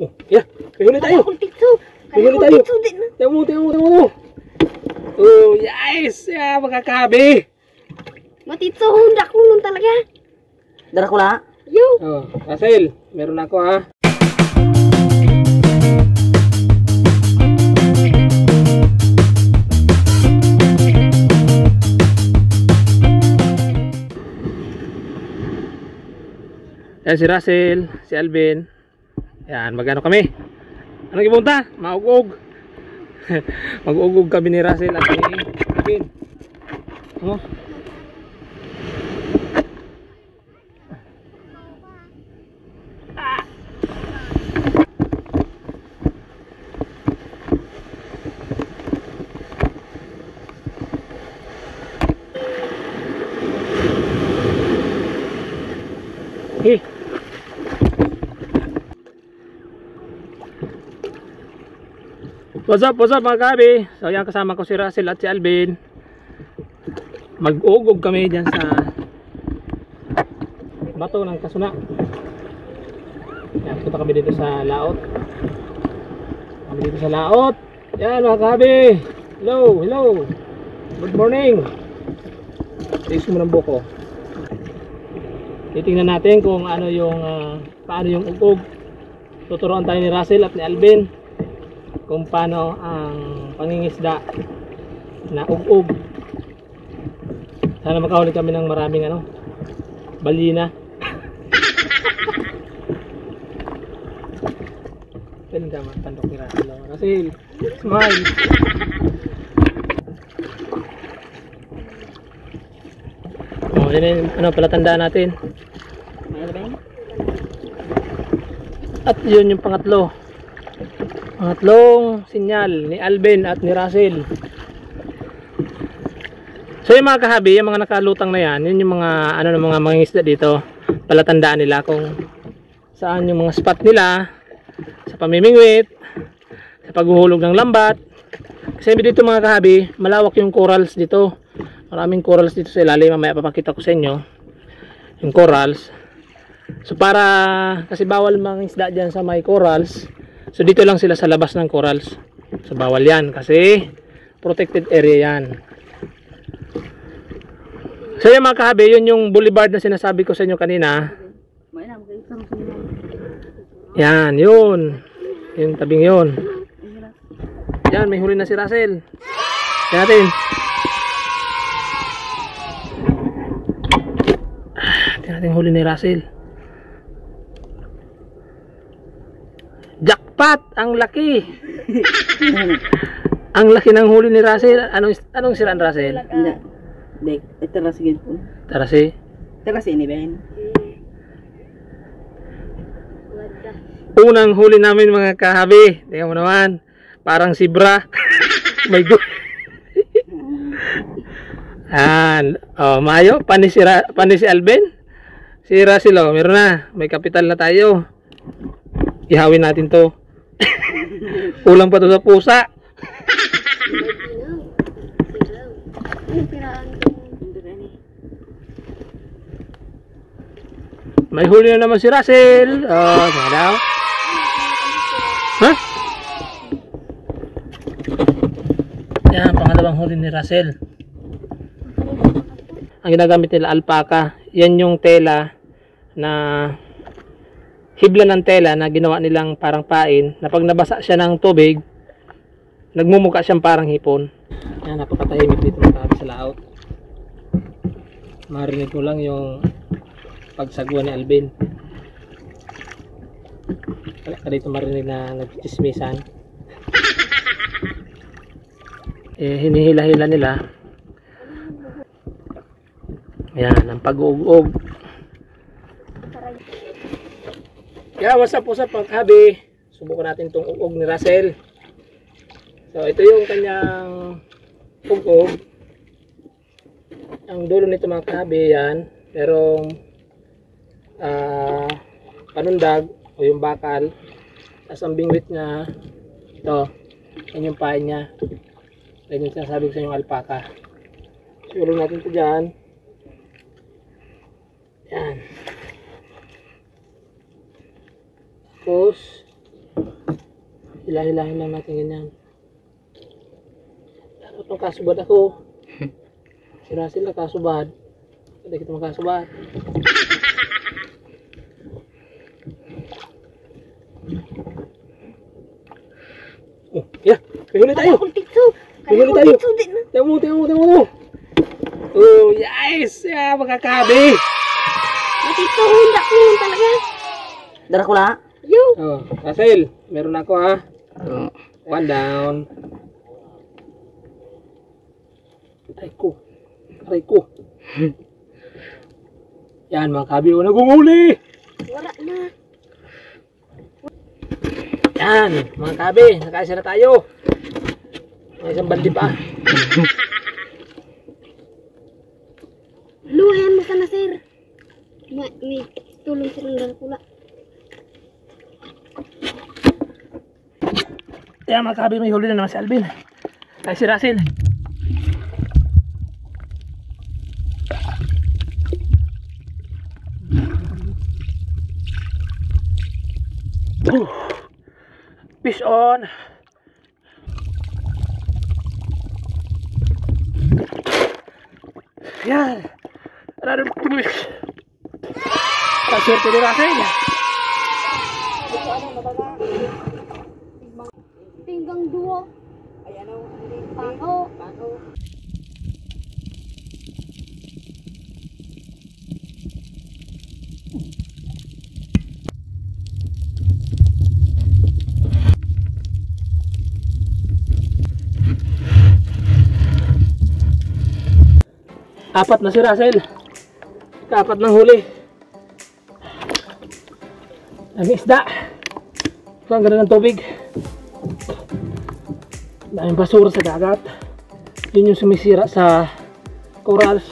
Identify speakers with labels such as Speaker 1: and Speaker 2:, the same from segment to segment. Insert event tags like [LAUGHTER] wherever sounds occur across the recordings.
Speaker 1: Oh, yeah. May huli tayo.
Speaker 2: Akong
Speaker 1: tayo. Tiyan mo, tiyan mo, tiyan mo. Oh, yes! Yeah, makakabi.
Speaker 2: Matitso, hundak ko nun talaga.
Speaker 3: Dara ko.
Speaker 2: Yo.
Speaker 1: Oh, Russell, meron ako ha. Yan si Russell, si Alvin. Yan, magano kami? Anong ibunta? Maugog. [LAUGHS] Mag-ugog kami ni Russell at ni Alvin. Oh. Hey. What's up, what's up mga kabi? So yan kasama ko si Russell at si Alvin. Mag-ugog kami dyan sa bato ng kasuna. Yan, punta kami dito sa laot. Kami dito sa laot. Yan mga kabi. Hello, hello. Good morning. Tiis mo ng buko titingnan natin kung ano yung ah, paano yung ugog tuturuan tayo ni Russell at ni Alvin kung paano ang pangingisda na ugog sana makahuli kami ng maraming ano balina. Galing ka matandok ni Russell oh. Russell smile. Oh yun yung ano palatandaan natin. At yun yung pangatlo. Pangatlong sinyal ni Alvin at ni Russell. So yung mga kahabi, yung mga nakalutang na yan, yun yung mga ano ng mga mga isda dito. Palatandaan nila kung saan yung mga spot nila sa pamimingwit, sa paghuhulog ng lambat. Kasi dito mga kahabi, malawak yung corals dito. Maraming corals dito sa ilalim, mamaya papakita ko sa inyo. Yung corals. So para kasi bawal mga isda diyan sa may corals. So dito lang sila sa labas ng corals. So bawal 'yan kasi protected area 'yan. So yung mga kahabi, yun yung boulevard na sinasabi ko sa inyo kanina. Yan, yun. Yung tabing yun. Yan, may huli na si Russell. Tingnan natin. Ah, Tingnan natin huli ni Russell. Jackpot! Ang laki! [LAUGHS] ang laki ng huli ni Russell. Anong, anong siraan Russell?
Speaker 3: Hindi. Dek, ito ra sige po.
Speaker 1: Tara si.
Speaker 3: Tara si ini ben.
Speaker 1: Unang huli namin mga kahabi. Tingnan mo naman. Parang sibra. [LAUGHS] May go. [LAUGHS] Yan. Oh, mayo. Pani si, Ra- pani si Alvin. Si Russell, oh, meron na. May kapital na tayo. Ihawin natin to. [LAUGHS] Kulang pa to sa pusa. May huli na naman si Russell. Oh, mga daw. Ha? Yan, pangalawang huli ni Russell. Ang ginagamit nila alpaca. Yan yung tela na hibla ng tela na ginawa nilang parang pain na pag nabasa siya ng tubig nagmumuka siyang parang hipon. Yan, napakatahimik dito ng tabi sa laot. Marinig ko lang yung pagsagwa ni Alvin. Wala dito marinig na nagchismisan. [LAUGHS] eh, hinihila-hila nila. Yan, ang pag-uug-ug. Yeah, what's up, what's up, mga kahabi? Subukan natin itong ug ni Russell. So, ito yung kanyang ug-ug. Ang dulo nito mga kahabi, yan. Merong ah panundag o yung bakal. Tapos ang bingwit niya, ito. Yan yung pain niya. Yan yung sinasabi ko sa yung alpaka. Siguro natin ito dyan. Yan. Tapos, Hilahilahin lang natin ganyan. Dapat makasubad ako. [LAUGHS] Si Russell nakasubad. Hindi kita makasubad. Oh, yeah. May huli tayo.
Speaker 2: Akong titso.
Speaker 1: May
Speaker 2: Kaya
Speaker 1: huli
Speaker 2: akong
Speaker 1: tayo. Tiyan mo, tiyan mo, tiyan mo. Oh, yes! Yeah, makakabi.
Speaker 2: Matitso hundak ko nun talaga.
Speaker 3: Dara ko lang.
Speaker 1: Oh, Russell, meron ako ha. One down. Aray ko. Aray ko. [LAUGHS] Yan mga kabi, oh, nagunguli.
Speaker 2: Wala na.
Speaker 1: Yan, mga kabi, nakaisa na tayo. May isang baldi pa.
Speaker 2: Luhan mo ka na, sir. Ma, may tulong silang dalakula.
Speaker 1: Yan mga kabi, may huli na naman si Alvin. Ay si Russell. Whew. Fish on. Yan. Another fish. Kaswerte ni Russell.
Speaker 2: Tinggang duo.
Speaker 3: Ay ano?
Speaker 2: Pako.
Speaker 3: Pako.
Speaker 1: Apat na si Russell. Kapat ng huli. Daming isda. Ito ang ganda ng tubig. Daming basura sa dagat. Yun yung sumisira sa corals.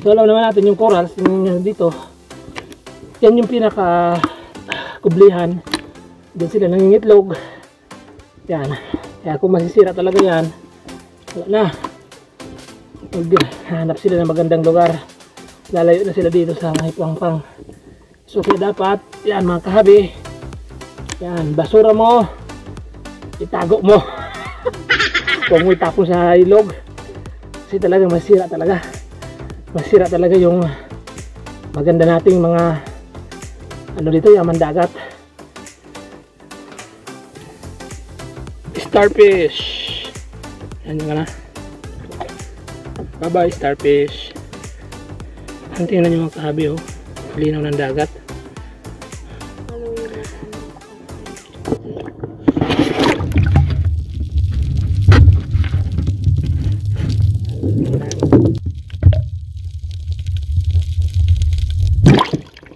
Speaker 1: So alam naman natin yung corals, yung dito. Yan yung pinaka kublihan. Doon sila nangingitlog. Yan. Kaya kung masisira talaga yan, wala na maghanap sila ng magandang lugar lalayo na sila dito sa may pangpang so kaya dapat yan mga kahabi yan basura mo itago mo [LAUGHS] huwag mo itapon sa ilog kasi talaga masira talaga masira talaga yung maganda nating mga ano dito yaman dagat starfish yan yung na Bye bye starfish. Ang tingnan nyo mga kahabi oh. Linaw ng dagat.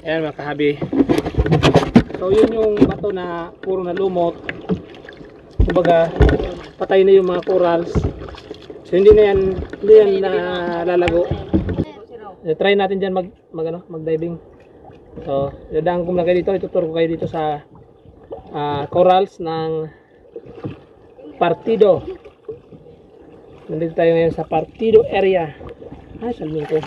Speaker 1: Ayan mga kahabi. So yun yung bato na puro na lumot. Kumbaga patay na yung mga corals. So hindi na yan, hindi yan nalalago. So, try natin diyan mag mag ano, mag-diving. So, dadaan ko muna kayo dito, ituturo ko kayo dito sa ah, corals ng Partido. Nandito tayo ngayon sa Partido area. Ay, salmin ko.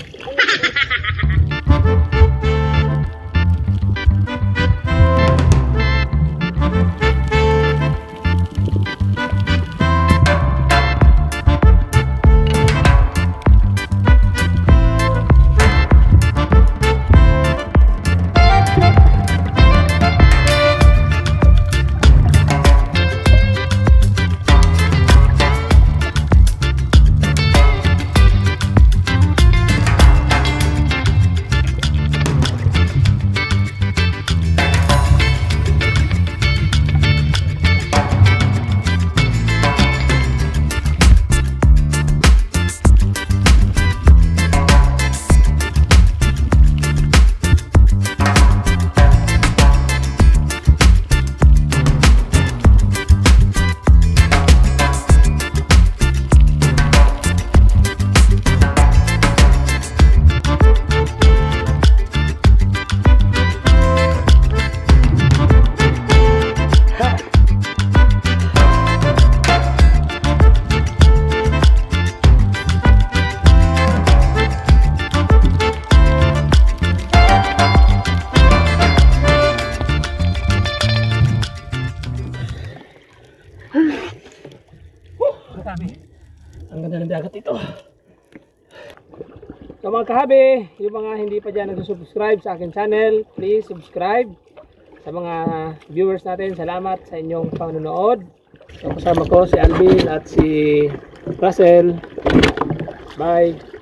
Speaker 1: Kahabi. Ang ganda ng dagat ito. So mga kahabi, yung mga hindi pa dyan nag-subscribe sa akin channel, please subscribe. Sa mga viewers natin, salamat sa inyong panonood. So kasama ko si Alvin at si Russell. Bye.